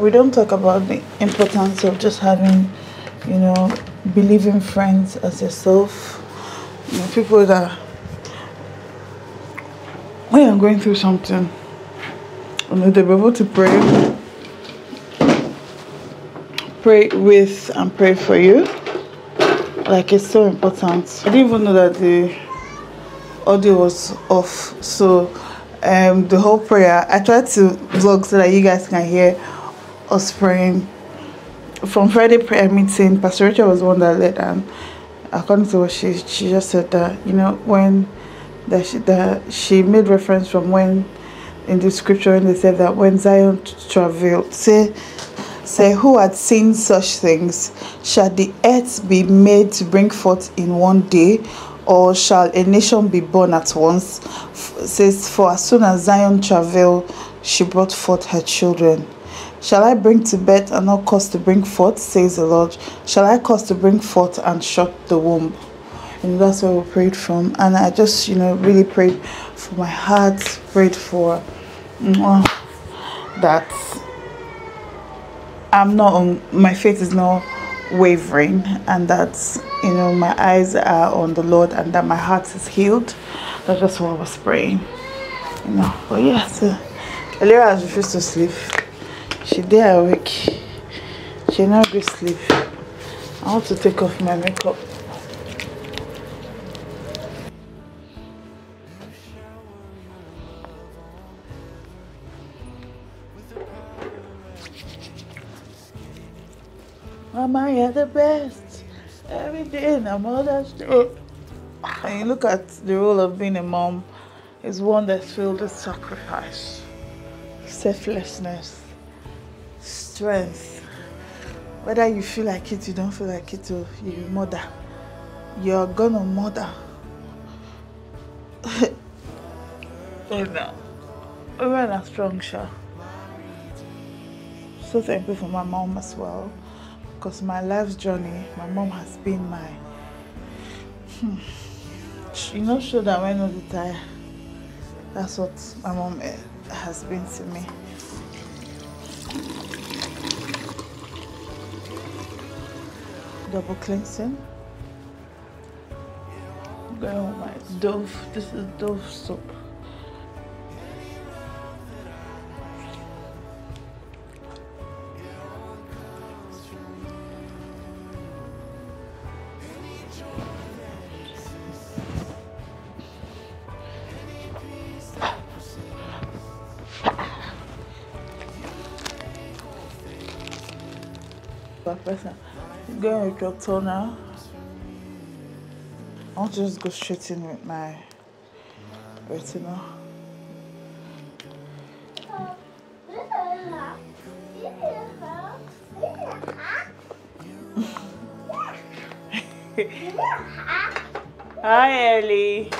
we don't talk about the importance of just having, you know, believing friends as yourself. You know, people that when you're going through something, you know, they'll be able to pray, pray with and pray for you. Like it's so important. I didn't even know that the audio was off. So um the whole prayer I tried to vlog so that you guys can hear us praying. From Friday prayer meeting, Pastor Rachel was one that led, and according to what she she just said that you know when that she that she made reference from when in the scripture when they said that when Zion travailed, say say who had seen such things shall the earth be made to bring forth in one day or shall a nation be born at once F- says for as soon as zion travailed she brought forth her children Shall I bring to bed and not cause to bring forth, says the Lord? Shall I cause to bring forth and shut the womb? And that's where we prayed from. And I just, you know, really prayed for my heart, prayed for that I'm not on, my faith is not wavering, and that, you know, my eyes are on the Lord and that my heart is healed. That's just what I was praying, you know. But yeah, so Elira has refused to sleep. She did awake. She no gree sleep. I want to take off my makeup. Mama, you're the best. Every day na Mother's Day. And you look at the role of being a mom is one that's filled with sacrifice, selflessness, strength. Whether you feel like it, you don't feel like it, or you mother. You're gonna mother. and uh, women are strong, sure. So thankful for my mom as well. Because my life's journey, my mom has been my hmm, you know sure that when the time that's what my mom eh, has been to me. double cleansing. With my Dove. This is Dove soap. But person, going with your toner. I'll just go straight in with my retinol. Hi, Ellie.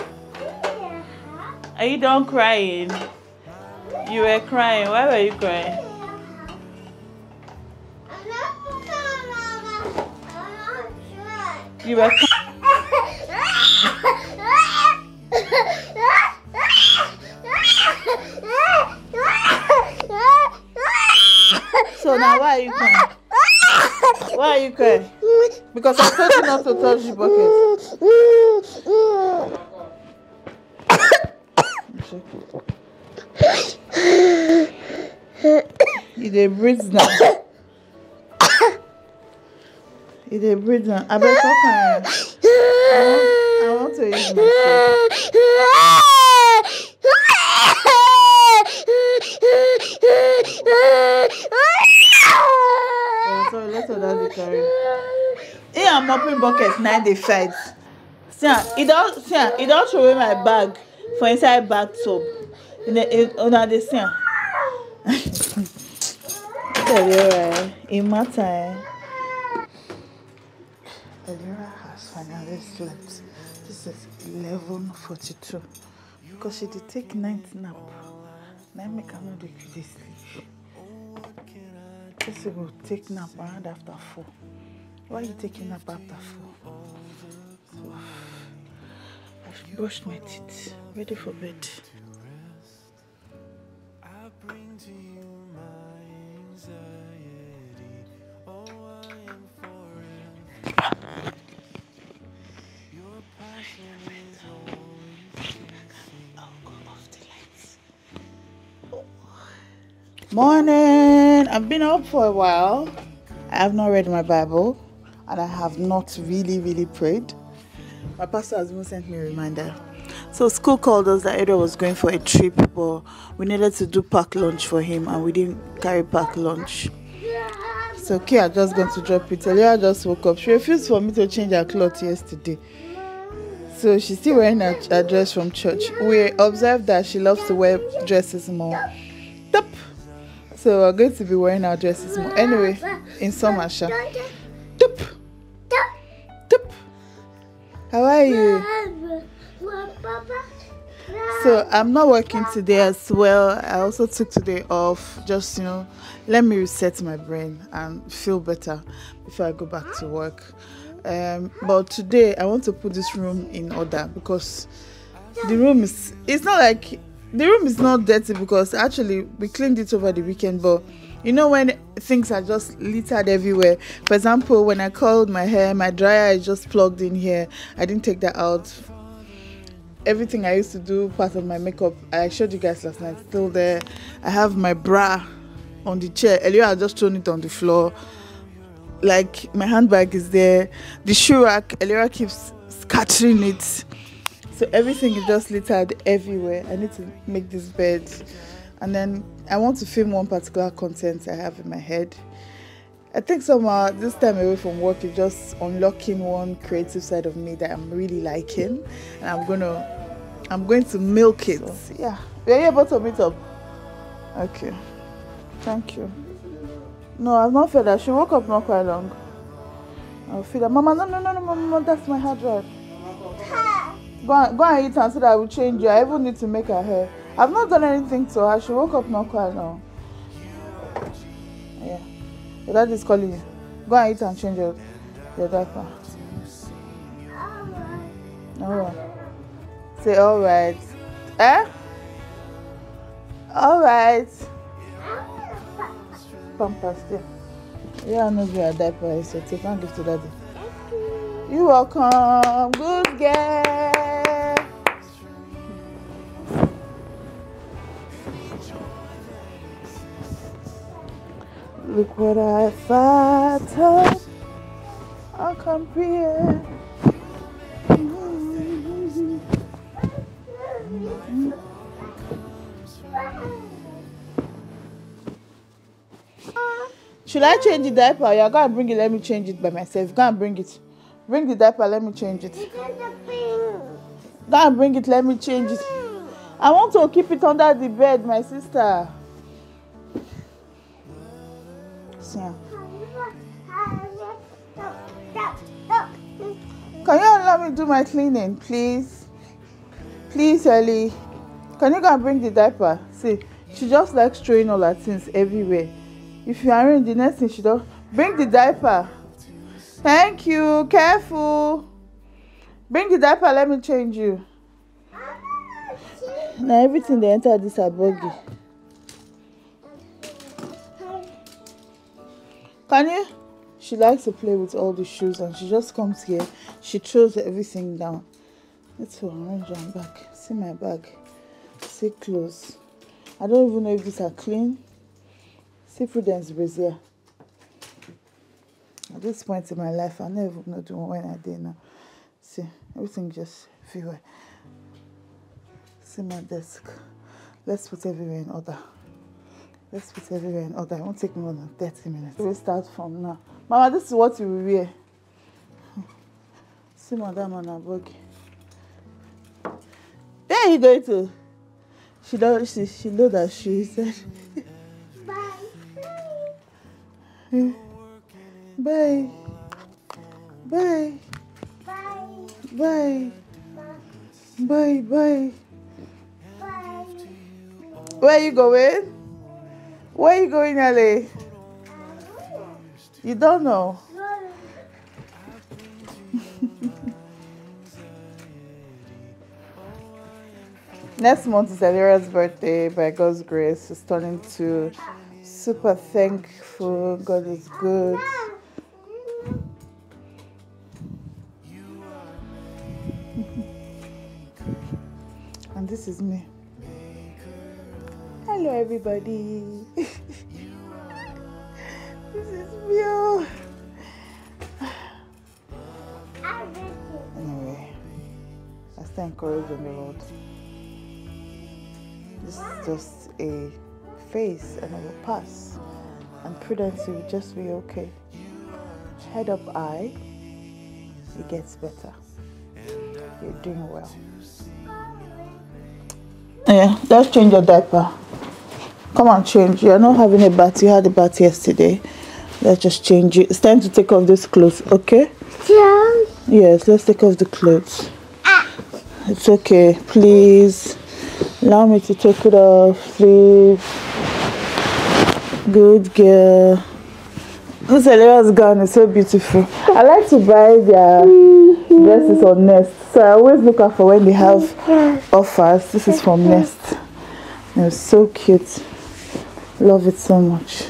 Are you done crying? You were crying. Why were you crying? You were So now why are you crying? Why are you crying? Because I told you not to touch the bucket. You dey breathe now. Dey breathe now. Abeg stop crying. I want, to use my phone. Yeah, sorry, let her dey carry. He and mopping bucket na dey fight. See am, he don see am, he don throw away my bag for inside bathtub. Una dey see am. You eh, e matter eh. Elira has finally slept. This is eleven forty-two because she dey take night nap. Na im make am no dey dey sleep. Person go take nap around after four. Why you taking nap after four? So, I've brushed my teeth, ready for bed. Morning! I've been up for a while. I have not read my Bible and I have not really, really prayed. My pastor has even sent me a reminder. So, school called us that Edward was going for a trip, but we needed to do pack lunch for him and we didn't carry pack lunch. So, Kia just going to drop it. Elia just woke up. She refused for me to change her clothes yesterday. So she's still wearing her dress from church. We observed that she loves to wear dresses more. Top. So we're going to be wearing our dresses more. Anyway, in summer, Sha. Top. Top. How are you? So I'm not working today as well. I also took today off. Just you know, let me reset my brain and feel better before I go back to work. Um, but today I want to put this room in order because the room is. It's not like the room is not dirty because actually we cleaned it over the weekend but you know when things are just littered everywhere? For example when i curled my hair my dryer is just plugged in here. I didn't take that out. Everything i used to do part of my makeup i showed you guys last night still there. I have my bra on the chair. Earlier i just thrown it on the floor like my handbag is there. The shoe rack earlier keeps scattering it. So everything is just littered everywhere. I need to make this bed. And then i want to film one particular content i have in my head. I think somehow this time away from work is just unlocking one creative side of me that i'm really liking. And i'm gonna i'm going to milk it. So, yeah. Are you able to meet up okay. Thank you no i've not fed her she woke up not quite long i'll feed her mama no no no no mama that's my hard drive Go and, go and eat and so that I will change you. I even need to make her hair. I've not done anything to her. She woke up not quite long. Yeah. Your dad is calling you. Go and eat and change your, your diaper. Alright. Say alright. Eh? Alright. pastor. Yeah, no be diaper, so take and give to daddy. You. You're welcome. Good girl. Look what I thought I comprehend. Mm-hmm. Should I change the diaper? You're gonna bring it, let me change it by myself. Go and bring it. Bring the diaper, let me change it. Go and bring it, let me change it. I want to keep it under the bed, my sister. Can you allow me do my cleaning, please? Please, Ellie. Can you go and bring the diaper? See, she just likes throwing all her things everywhere. If you arrange the next thing, she don't bring the diaper. Thank you. Careful. Bring the diaper. Let me change you. Now everything they enter this a buggy. Can you? She likes to play with all the shoes and she just comes here. She throws everything down. Let's arrange her bag. See my bag. See clothes. I don't even know if these are clean. See Prudence brazier. At this point in my life, I never know doing when I did now. See, everything just everywhere. See my desk. Let's put everywhere in order. Let's put everywhere in order. It won't take more than 30 minutes. We start from now. Mama, this is what you wear. See Madam on her buggy. Where are you going to? She don't she she know that she said. Bye. Bye. Bye. Bye. Bye. Bye. Bye. Where are you going? Where are you going, Ale? You don't know? Next month is Alira's birthday. By God's grace, she's turning to super thankful. God is good. and this is me. Hello, everybody. this is me. Anyway, I stay encouraged in the Lord. This is just a phase and it will pass. And prudence will just be okay. Head up high, it gets better. You're doing well. Yeah, let's change your diaper. Come on, change. You're not having a bath. You had a bath yesterday. Let's just change it. It's time to take off this clothes, okay? Yeah. Yes, let's take off the clothes. It's okay. Please. Allow me to take it off, please. Good girl. This Elena's gown is so beautiful. I like to buy their mm-hmm. dresses on Next. So I always look out for when they have offers. This is from Next. it's so cute. Love it so much.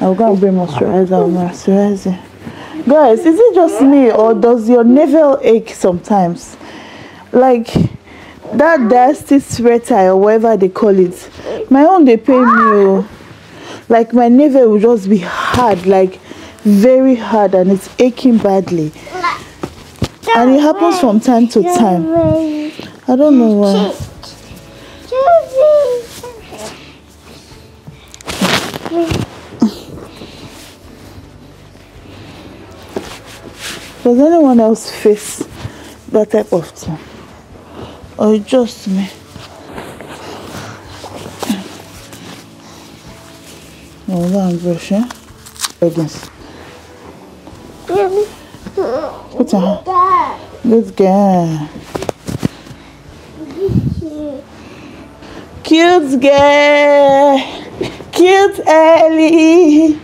I'll go and bring moisturizer moisturizer. Guys, is it just me or does your navel ache sometimes? Like that dusty sweater or whatever they call it. My own they pain me. Oh. Like my navel will just be hard, like very hard and it's aching badly. And it happens from time to time. I don't know why. Does anyone else face that type of thing? Or just me? Brushing. Against. Put your hand. Good girl. Cute girl. Cute Ellie.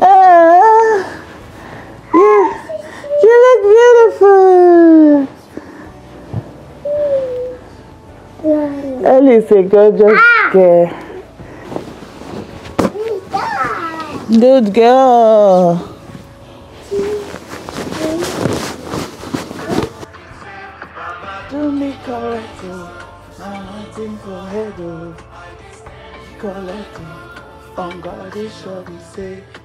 Ah. Yeah. You look beautiful. Ellie is a gorgeous girl. Good girl. Do me correct, oh. I'm hunting for head, oh. collect, oh. on God sure be safe.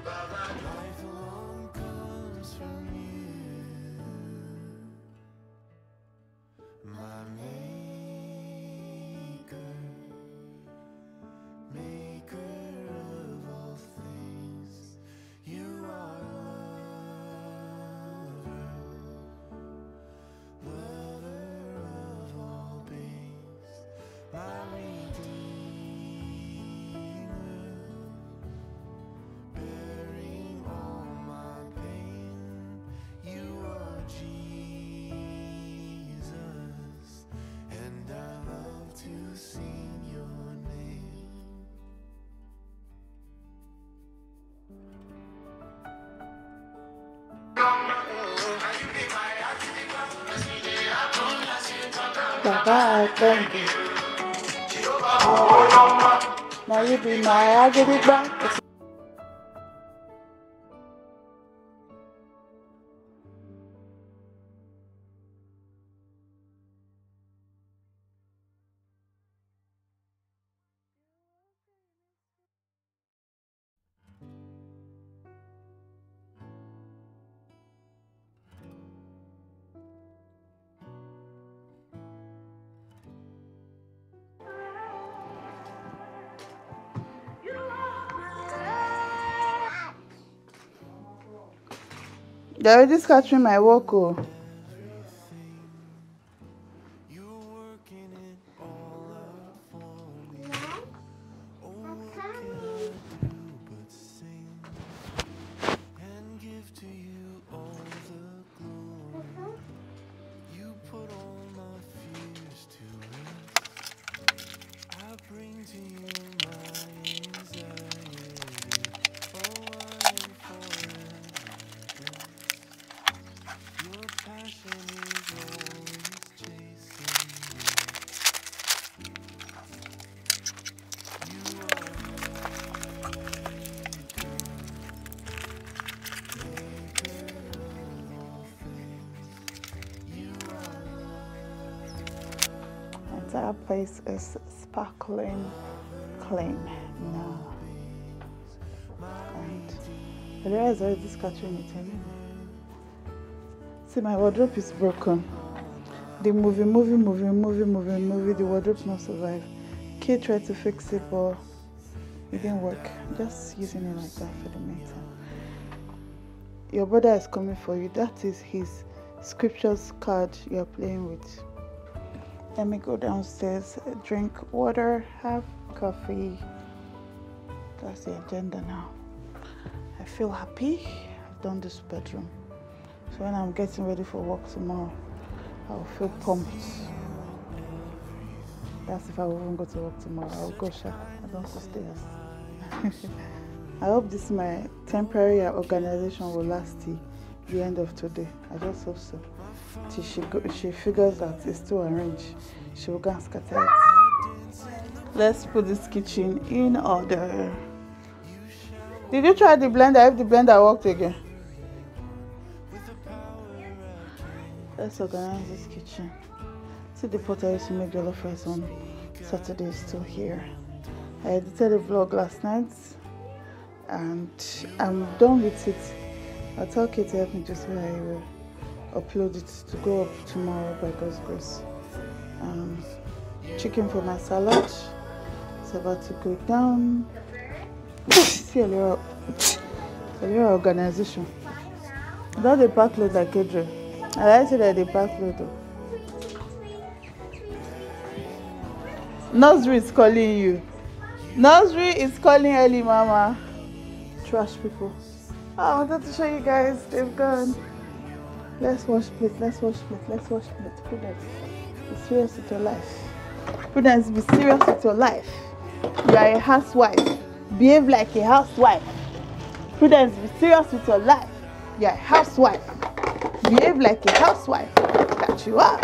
They're already scattering my work. Oh. Entire place is sparkling clean now. And I already scattering it anyway. See, my wardrobe is broken. The movie, movie, movie, movie, movie, movie, the wardrobe not survive. Kid tried to fix it, but it didn't work. Just using it like that for the meantime. Your brother is coming for you. That is his scriptures card you're playing with. Let me go downstairs, drink water, have coffee. That's the agenda now. I feel happy. I've done this bedroom. So when I'm getting ready for work tomorrow, I'll feel pumped. That's if I even go to work tomorrow. I'll go shop. I don't go stairs. I hope this my temporary organization will last the end of today. I just hope so. Till she go, she figures that it's too arranged, she will go and scatter it. Let's put this kitchen in order. Did you try the blender? If the blender worked again. Let's organize this kitchen. See the pot I used to make jollof rice on Saturday is still here. I edited a vlog last night and I'm done with it. I'll tell Kate to help me just where I will upload it to go up tomorrow by God's grace. Um, chicken for my salad. It's about to go down. See a little, organization. Not the pack load like Adriel. I like it that the pack load though. Nursery is calling you. Nursery is calling Ellie Mama. Trash people. Oh, I wanted to show you guys. They've gone. Let's wash plate. Let's wash plate. Let's wash plate. Prudence. Be serious with your life. Prudence, be serious with your life. You are a housewife. Behave like a housewife. Prudence, be serious with your life. You are a housewife. Behave like a housewife that you are.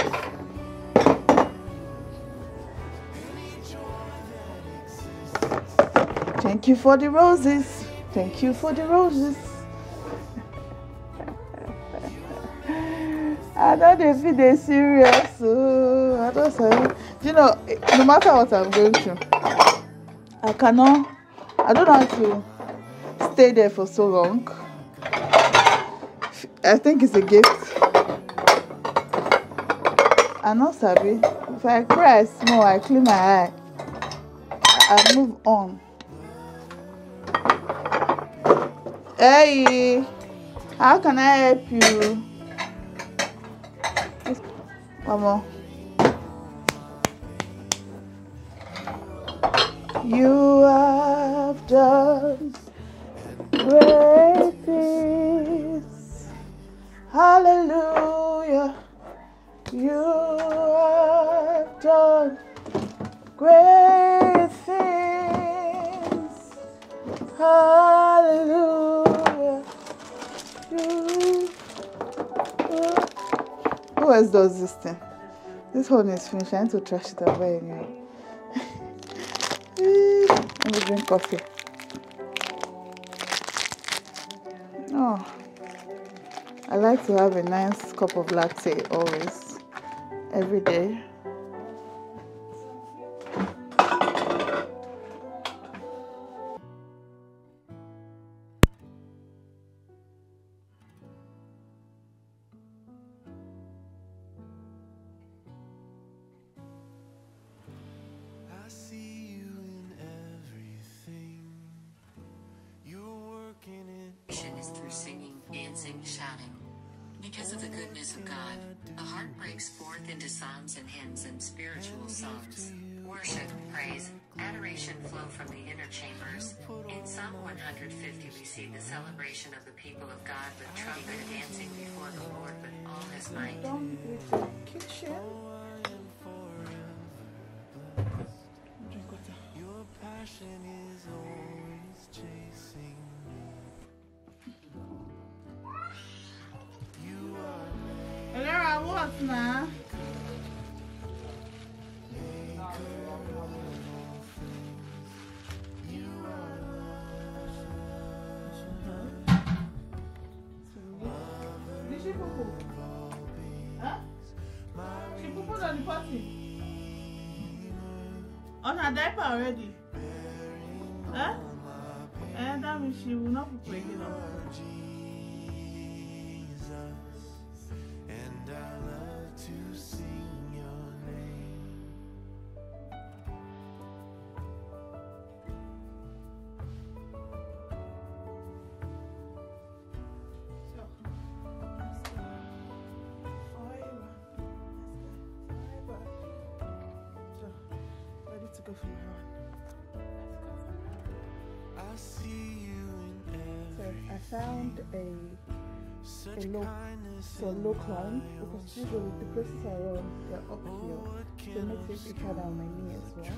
Thank you for the roses. Thank you for the roses. I know they feel they serious. Oh, I don't say. You know, no matter what I'm going through, I cannot. I don't how to stay there for so long. I think it's a gift. I know, Sabi. If I cry small, I clean my eye. I move on. Hey, how can I help you? Mama. You have done great things. Hallelujah. You have done great things. Hallelujah. Who else does this thing? This one is finished. I need to trash it away anyway. Let me drink coffee. Oh, I like to have a nice cup of latte always, every day. Did she poo-poo? Huh? She poo-pooed on the potty. On her diaper already. Huh? And that means she will not be breaking go my run. I see you in So I found a such a low so low climb because usually the places I run they're uphill. So it makes it harder on my knee as well.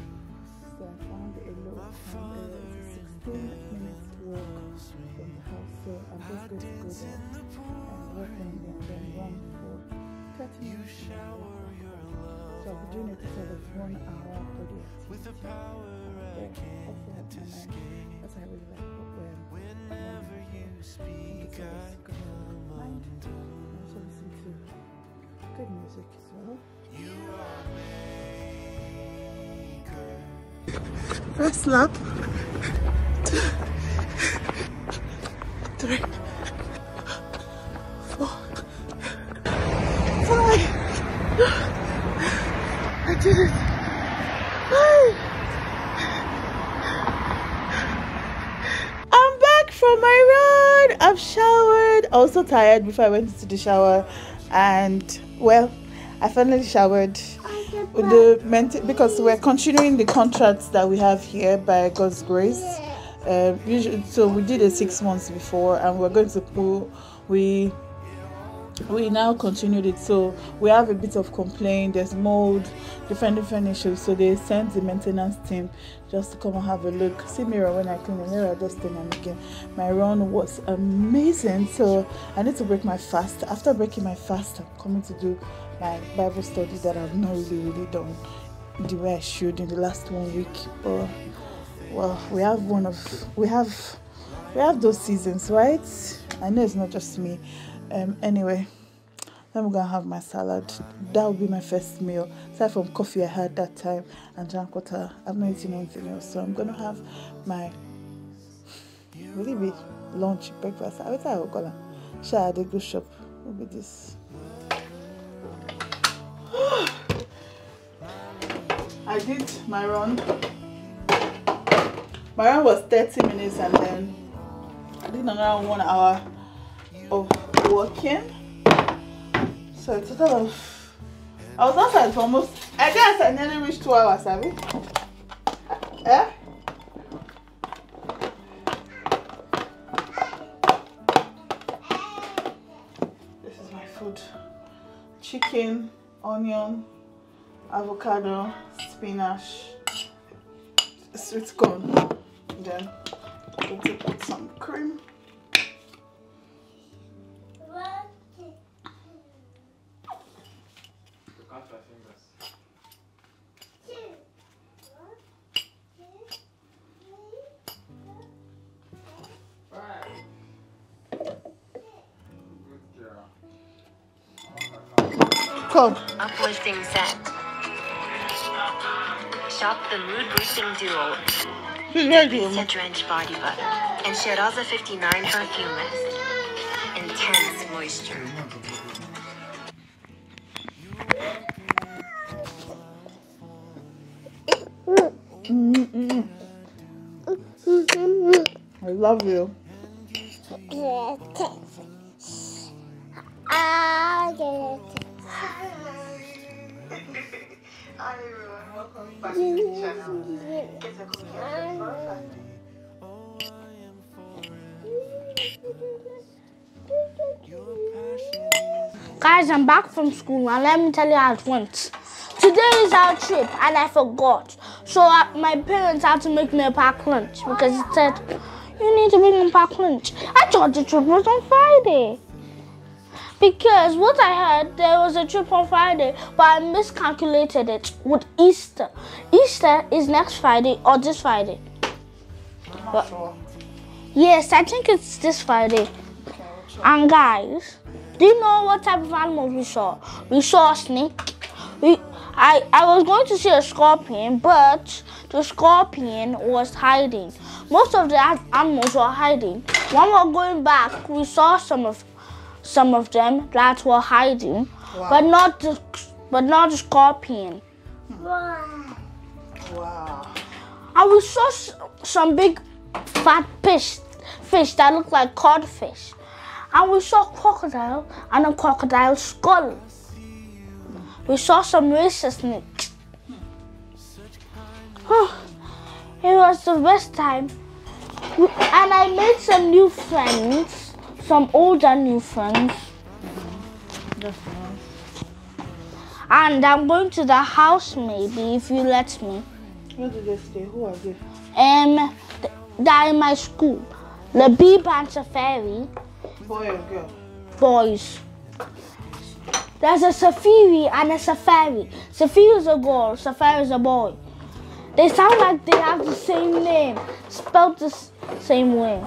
So I found a low climb a 16 minutes walk from the house. So I'm just going to go there and walk on there and then run for 30 minutes. In my walk. So I'll be doing it sort of one hour for the activity. Yeah, also help my mind. That's why I really like what we're Whenever you speak, I come mind. And also listen to good music as well. You are maker. First lap. Tired before I went into the shower, and well, I finally showered. The ment- because we're continuing the contracts that we have here by God's grace. Uh, so we did it six months before, and we're going to pull. We we now continued it so we have a bit of complaint there's mold different different issues. So they sent the maintenance team just to come and have a look. See mirror when i clean the mirror just clean again. My run was amazing. So i need to break my fast. After breaking my fast i'm coming to do my bible study that i've not really really done the way i should in the last one week. But well we have one of we have we have those seasons right? I know it's not just me. Um anyway i'm gonna have my salad. That will be my first meal aside from coffee i had that time and drank water. I've not eaten anything else so i'm gonna have my will it be lunch breakfast? I will i call am sha i dey go shop will be this? I did my run. My run was 30 minutes and then i did another one hour of walking. So it's a total of I was outside for almost I guess I nearly reached two hours, have you? Eh? This is my food. Chicken, onion, avocado, spinach, sweet corn. Then going to put some cream. Uplifting set. Shop the mood boosting duo She's ready. Visa Drench Body Butter and Cheirosa 59 Perfume Mist. Intense moisture. I love you. From school and let me tell you it went. Today is our trip and I forgot. So uh, my parents had to make me a pack lunch because it said, you need to bring a pack lunch. I thought the trip was on Friday. Because what I heard, there was a trip on Friday, but I miscalculated it with Easter. Easter is next Friday or this Friday. Not sure. Yes, I think it's this Friday. And guys, do you know what type of animals we saw? We saw a snake. We, I, I was going to see a scorpion, but the scorpion was hiding. Most of the animals were hiding. When we were going back, we saw some of some of them that were hiding, but not the but not the scorpion. Wow. And we saw some big fat fish, fish that looked like codfish. And we saw crocodile and a crocodile skull. We saw some razor snakes. it was the best time. And I made some new friends, some older new friends. And I'm going to the house maybe if you let me. Where did they stay? Who are they? Um, th- they're in my school. The Beep and Safari Boy or girl? boys. There's a Safari and a Safari. Safari is a girl, Safari is a boy. They sound like they have the same name, spelled the same way.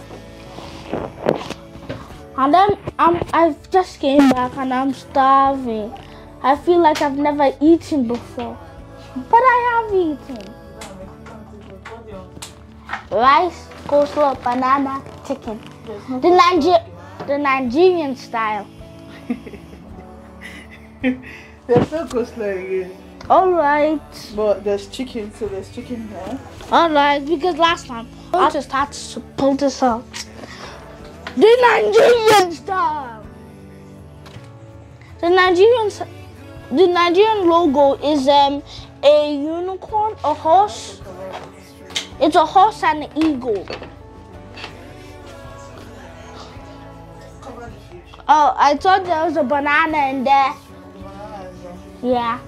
And then um, I've just came back and I'm starving. I feel like I've never eaten before, but I have eaten. Rice, coleslaw, banana, chicken. The Niger- the Nigerian style. There's no coleslaw again. All right, But there's chicken, so there's chicken here. all right. Because last time I just had to pull this out. The Nigerian style. The Nigerian, the Nigerian logo is um a unicorn, a horse. It's a horse and an eagle. Oh, I thought there was a banana in there. Yeah.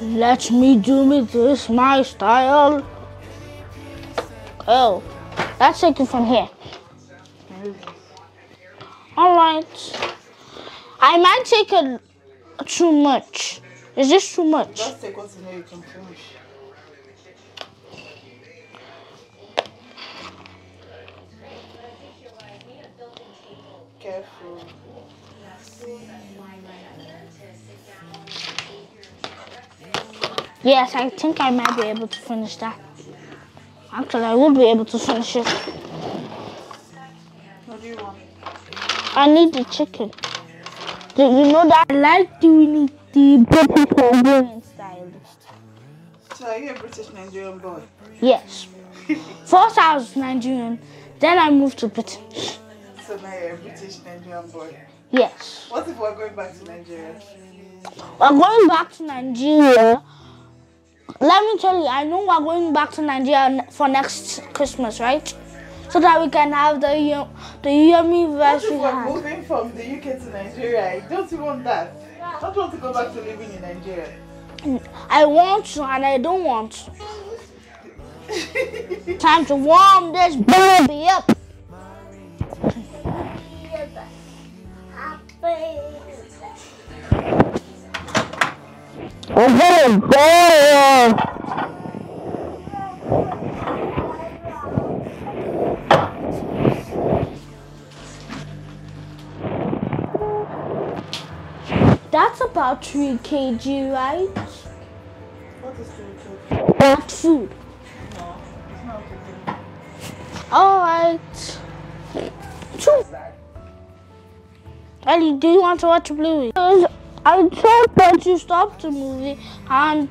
Let me do me this my style. Oh, let's take it from here. All right. I might take it too much. Is this too much? Take what you know you can finish. Careful. Yes, I think I might be able to finish that. Actually, I will be able to finish it. What do you want? I need the chicken. Do you know that I like doing it the British Nigerian style? So are you a British Nigerian boy? Yes. First I was Nigerian, then I moved to Britain. So now you're a British Nigerian boy. Yes. What if we're going back to Nigeria? We're going back to Nigeria. Let me tell you, I know we're going back to Nigeria for next Christmas, right? So that we can have the yum- the yummy verse we we're had. moving from the UK to Nigeria? Don't you want that? Don't want to go back to living in Nigeria? Mm, I want to and I don't want to. Time to warm this baby up. Oh, boy. That's about 3 kg, right? What is the UK? That food. No, it's not. Alright. Two. Ellie, do you want to watch a movie? I thought that you stopped the movie and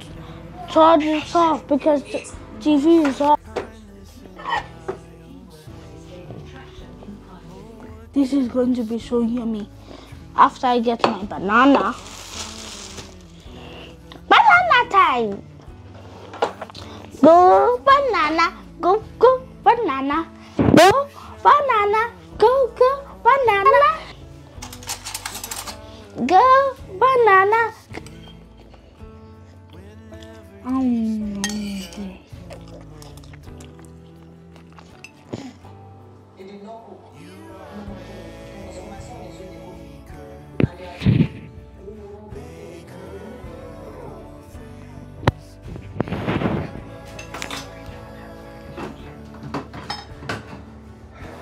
turned it off because the TV is off. This is going to be so yummy after I get my banana. Banana time! Go banana, go go banana, go banana, go go banana, go banana. Um,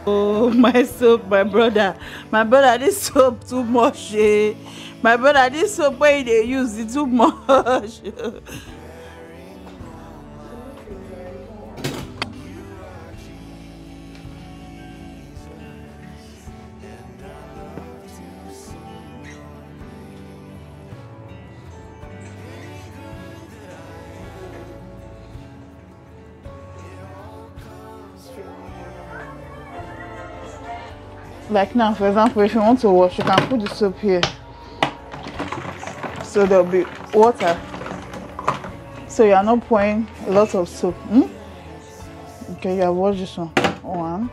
Oh, my soap, my brother. My brother, this soap too much. Eh? My brother, this soap where they use it too much. Like now, for example, if you want to wash, you can put the soap here. So there'll be water. So you are not pouring a lot of soap hmm? okay you have washed this one. One.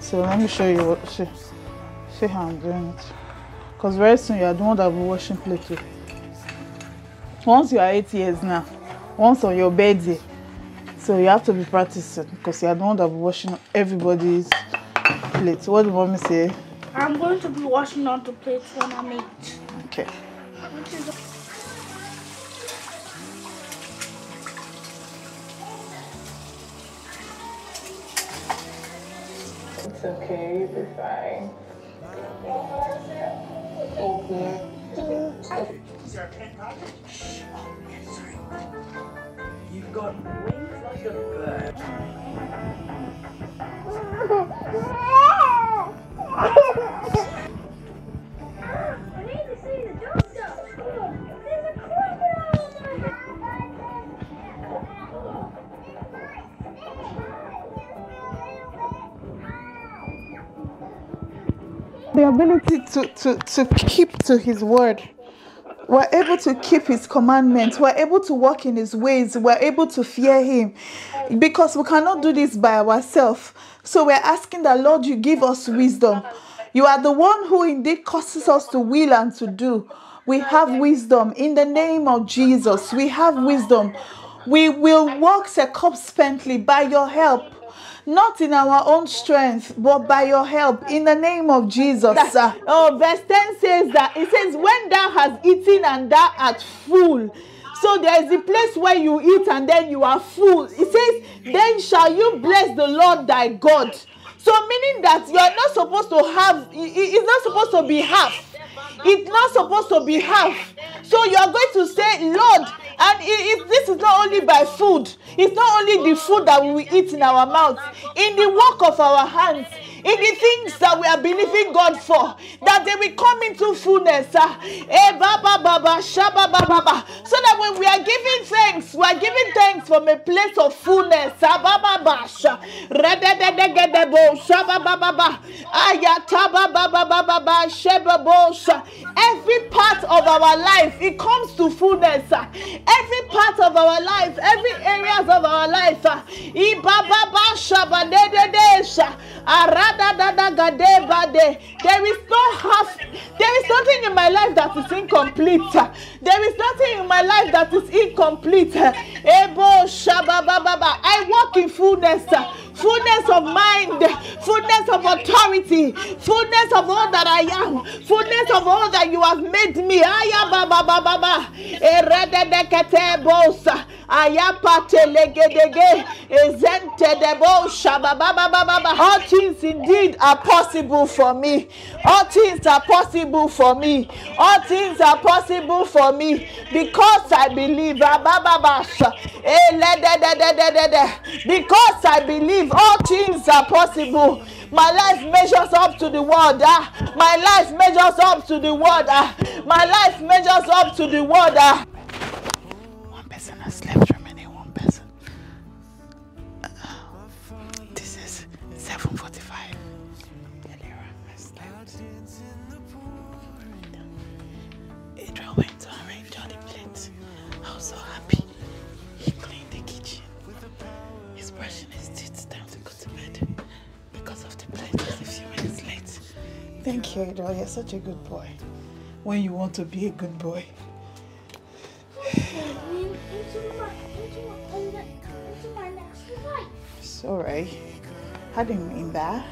So let me show you what see, see how i'm doing it. Because very soon you are the one that will be washing plate once you are eight years now once on your birthday so you have to be practicing because you are the one that will be washing everybody's plate what do you want me to say? I'm going to be washing on the plates when I eat. okay. Which is It's okay, you'll be fine. Okay. You've got wings like a bird. the ability to, to, to keep to his word. We're able to keep his commandments. We're able to walk in his ways. We're able to fear him because we cannot do this by ourselves. So we're asking that, Lord, you give us wisdom. You are the one who indeed causes us to will and to do. We have wisdom in the name of Jesus. We have wisdom. We will walk circumspectly by your help not in our own strength, but by your help, in the name of Jesus. sir. Oh, verse 10 says that it says, When thou hast eaten and thou art full. So there is a place where you eat and then you are full. It says, Then shall you bless the Lord thy God. So meaning that you are not supposed to have, it- it- it's not supposed to be half. It's not supposed to be half. So you are going to say, Lord, and it, this is not only by food, it's not only the food that we eat in our mouth, in the work of our hands, in the things that we are believing God for, that they will come into fullness. ah. Eh. So that when we are giving thanks, we are giving thanks from a place of fullness. ah. Every part of our life, it comes to fullness. ah. Every part of our life, every areas of our life. Ah. I, ba, ba, ba, sha, ba, de, de, de, sha. Arada, da, da, ga, de, ba, de. There is no half, there is nothing in my life that is incomplete. ah. There is nothing in my life that is incomplete. ah. Ebo, sha, ba, ba, ba, ba. I walk in fullness. Fullness of mind, fullness of authority, fullness of all that I am, fullness of all that you have made me. Aya ba ba ba ba ba. Erede de kete bosa. Aya pate legedege. Ezente de bosha ba ba ba ba ba ba. All things indeed are possible for me. All things are possible for me. All things are possible for me because I believe. Because I believe all things are possible. My life measures up to the word. Ah. My life measures up to the word. Ah. My life measures up to the word. Ah. One person has left remaining one person. This is 745. Earlier I slept. Adriel went to arrange all the plates. I was so happy. Thank you, Adriel. You're such a good boy. When you want to be a good boy. It's alright. I didn't mean that.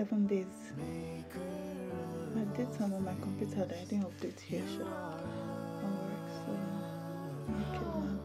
Seven days. I did some on my computer that I didn't update here. Sure. On work, so make it happen.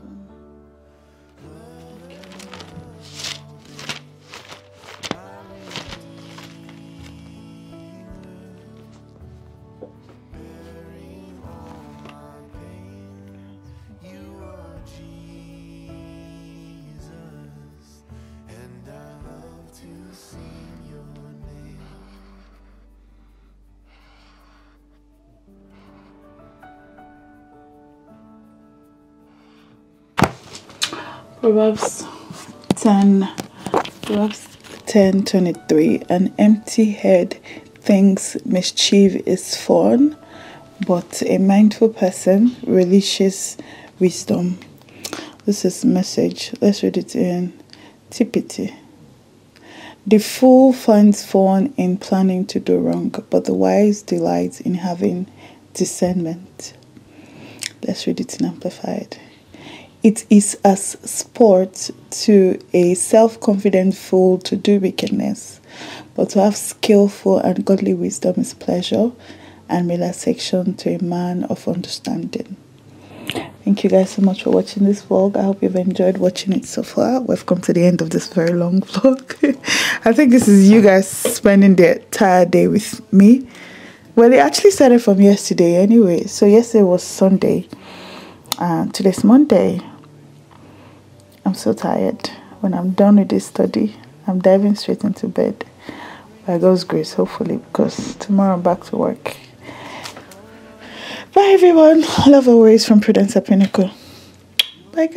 Proverbs 10, Proverbs 10 23. An empty head thinks mischief is fun, but a mindful person relishes wisdom. This is message. Let's read it in TPT. The fool finds fun in planning to do wrong, but the wise delights in having discernment. Let's read it in Amplified. It is as sport to a self confident fool to do wickedness, but to have skillful and godly wisdom is pleasure and relaxation to a man of understanding. Thank you guys so much for watching this vlog. I hope you've enjoyed watching it so far. We've come to the end of this very long vlog. I think this is you guys spending the entire day with me. Well, it actually started from yesterday anyway. So yesterday was Sunday. And today's Monday. I'm so tired. When I'm done with this study, I'm diving straight into bed. By God's grace, hopefully, because tomorrow I'm back to work. Bye everyone. Love always from Prudence Apinoko. Bye guys.